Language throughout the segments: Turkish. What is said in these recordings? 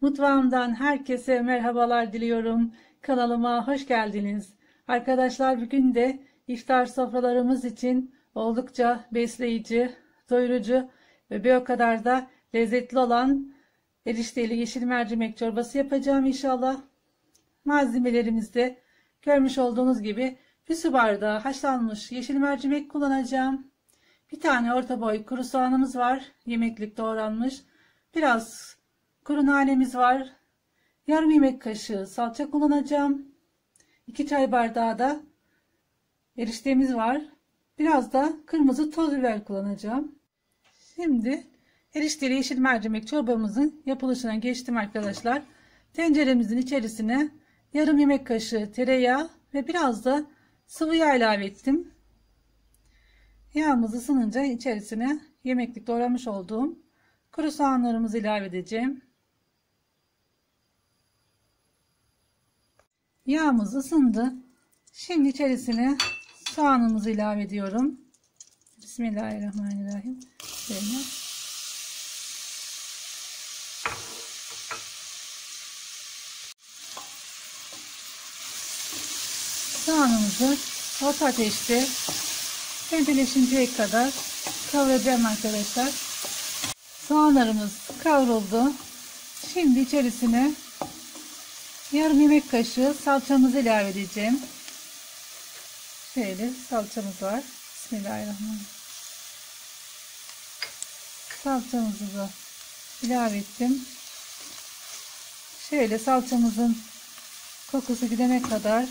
Mutfağımdan herkese merhabalar diliyorum. Kanalıma hoş geldiniz. Arkadaşlar bugün de iftar sofralarımız için oldukça besleyici, doyurucu ve bir o kadar da lezzetli olan erişteli yeşil mercimek çorbası yapacağım inşallah. Malzemelerimizde görmüş olduğunuz gibi bir su bardağı haşlanmış yeşil mercimek kullanacağım. Bir tane orta boy kuru soğanımız var. Yemeklik doğranmış. Biraz kuru nanemiz var. Yarım yemek kaşığı salça kullanacağım. 2 çay bardağı da eriştemiz var. Biraz da kırmızı toz biber kullanacağım. Şimdi erişteli yeşil mercimek çorbamızın yapılışına geçtim arkadaşlar. Tenceremizin içerisine yarım yemek kaşığı tereyağı ve biraz da sıvı yağ ilave ettim. Yağımız ısınınca içerisine yemeklik doğramış olduğum kuru soğanlarımızı ilave edeceğim. Yağımız ısındı. Şimdi içerisine soğanımızı ilave ediyorum. Bismillahirrahmanirrahim. Şöyle. Soğanımızı orta ateşte pembeleşinceye kadar kavuracağım arkadaşlar. Soğanlarımız kavruldu. Şimdi içerisine yarım yemek kaşığı salçamızı ilave edeceğim. Şöyle salçamız var. Bismillahirrahmanirrahim. Salçamızı da ilave ettim. Şöyle salçamızın kokusu gidene kadar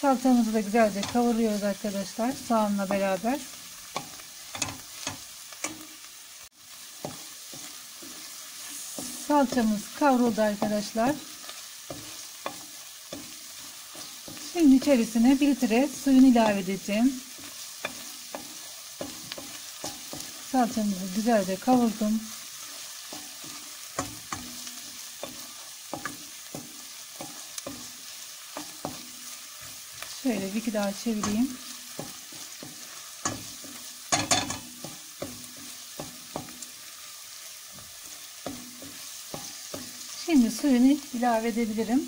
salçamızı da güzelce kavuruyoruz arkadaşlar soğanla beraber. Salçamız kavruldu arkadaşlar. Şimdi içerisine bir litre suyunu ilave edeceğim. Salçamızı güzelce kavurdum. Şöyle bir iki daha çevireyim. Şimdi suyunu ilave edebilirim.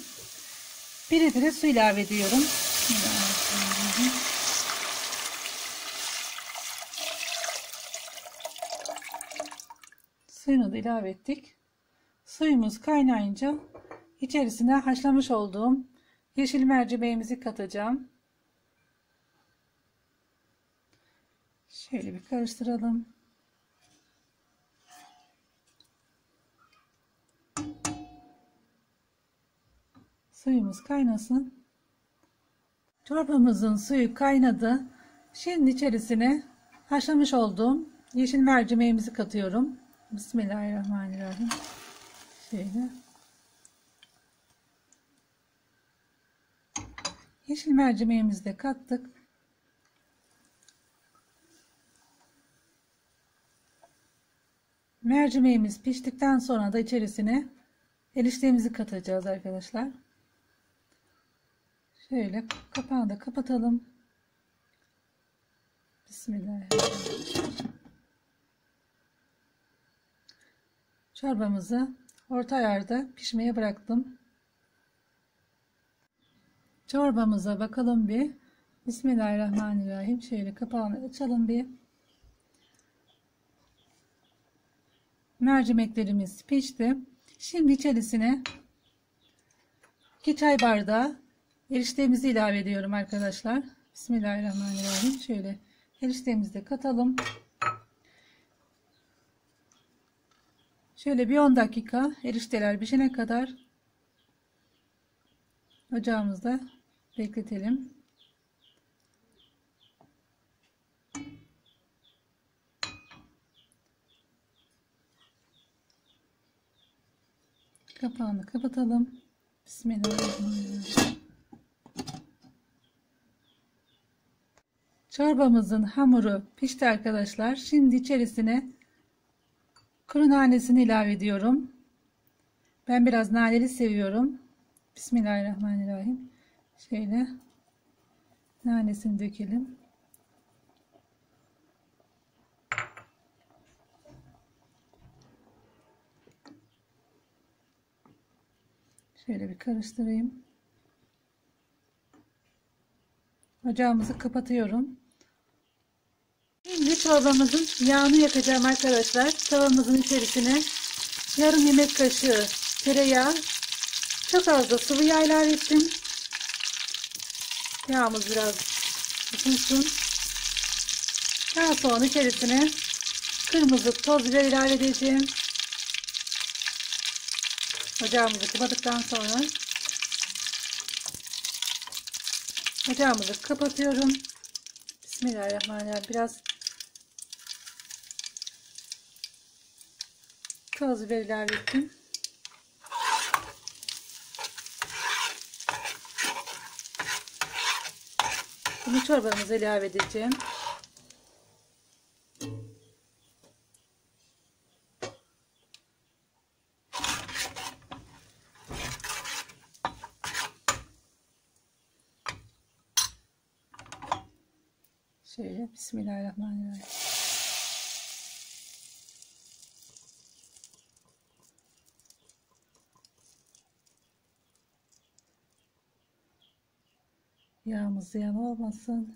Bir litre su ilave ediyorum. Suyunu da ilave ettik. Suyumuz kaynayınca içerisine haşlamış olduğum yeşil mercimeğimizi katacağım. Şöyle bir karıştıralım. Suyumuz kaynasın. Çorbamızın suyu kaynadı. Şimdi içerisine haşlamış olduğum yeşil mercimeğimizi katıyorum. Bismillahirrahmanirrahim. Şöyle. Yeşil mercimeğimizi de kattık. Mercimeğimiz piştikten sonra da içerisine eriştemizi katacağız arkadaşlar. Şöyle kapağını da kapatalım. Bismillahirrahmanirrahim. Çorbamızı orta ayarda pişmeye bıraktım. Çorbamıza bakalım bir. Bismillahirrahmanirrahim. Şöyle kapağını açalım bir. Mercimeklerimiz pişti. Şimdi içerisine 2 çay bardağı eriştemizi ilave ediyorum arkadaşlar. Bismillahirrahmanirrahim. Şöyle eriştemizi de katalım. Şöyle bir 10 dakika erişteler pişene kadar ocağımızda bekletelim. Kapağını kapatalım. Bismillahirrahmanirrahim. Çorbamızın hamuru pişti arkadaşlar. Şimdi içerisine kuru nanesini ilave ediyorum. Ben biraz naneli seviyorum. Bismillahirrahmanirrahim. Şöyle nanesini dökelim. Şöyle bir karıştırayım. Ocağımızı kapatıyorum. Çorbamızın yağını yakacağım arkadaşlar. Tavamızın içerisine yarım yemek kaşığı tereyağı, çok az da sıvı yağ ilave ettim. Yağımız biraz ısınsın. Daha sonra içerisine kırmızı toz biber ilave edeceğim. Ocağımızı kapadıktan sonra ocağımızı kapatıyorum. Bismillahirrahmanirrahim. Biraz toz biber ilave ettim. Bunu çorbamıza ilave edeceğim. Şöyle Bismillahirrahmanirrahim. Yağımız ziyan olmasın.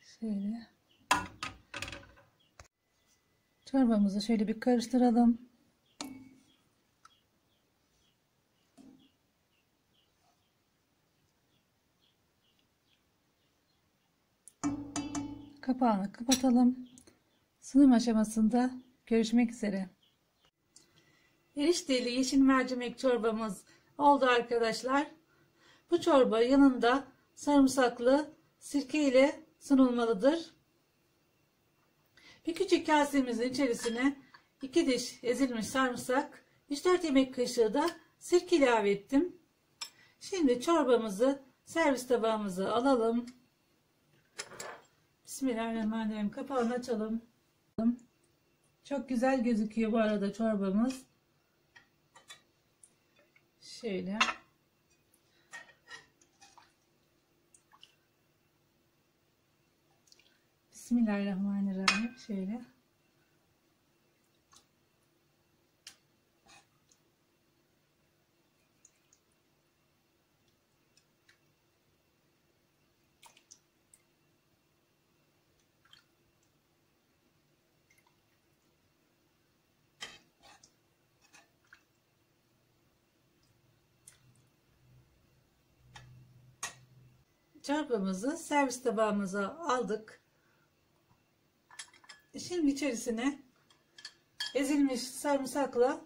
Şöyle. Çorbamızı şöyle bir karıştıralım. Kapağını kapatalım. Sunum aşamasında görüşmek üzere. Erişteli yeşil mercimek çorbamız oldu arkadaşlar. Bu çorba yanında sarımsaklı sirke ile sunulmalıdır. Bir küçük kasemizin içerisine 2 diş ezilmiş sarımsak, 3-4 yemek kaşığı da sirke ilave ettim. Şimdi çorbamızı servis tabağımıza alalım. Bismillahirrahmanirrahim. Kapağını açalım. Çok güzel gözüküyor bu arada çorbamız. Şöyle. Bismillahirrahmanirrahim. Şöyle. Çorbamızı servis tabağımıza aldık. Şimdi içerisine ezilmiş sarımsakla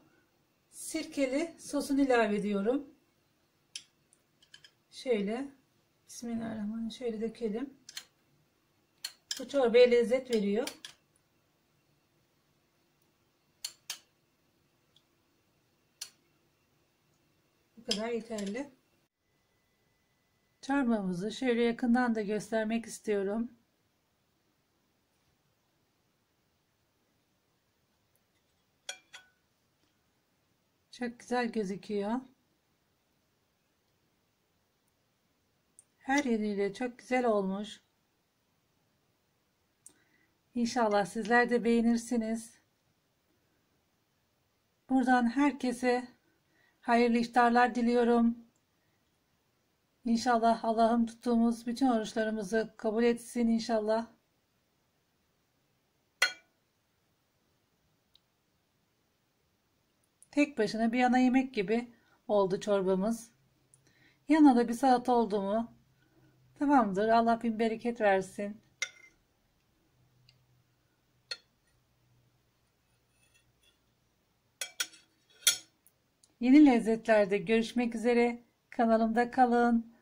sirkeli sosunu ilave ediyorum. Şöyle Bismillahirrahmanirrahim şöyle dökelim. Bu çorbaya lezzet veriyor. Bu kadar yeterli. Çorbamızı şöyle yakından da göstermek istiyorum. Çok güzel gözüküyor. Her yeriyle çok güzel olmuş. İnşallah sizler de beğenirsiniz. Buradan herkese hayırlı iftarlar diliyorum. İnşallah Allah'ım tuttuğumuz bütün oruçlarımızı kabul etsin inşallah. Tek başına bir ana yemek gibi oldu çorbamız. Yanına da bir salata oldu mu? Tamamdır. Allah bin bereket versin. Yeni lezzetlerde görüşmek üzere. Kanalımda kalın.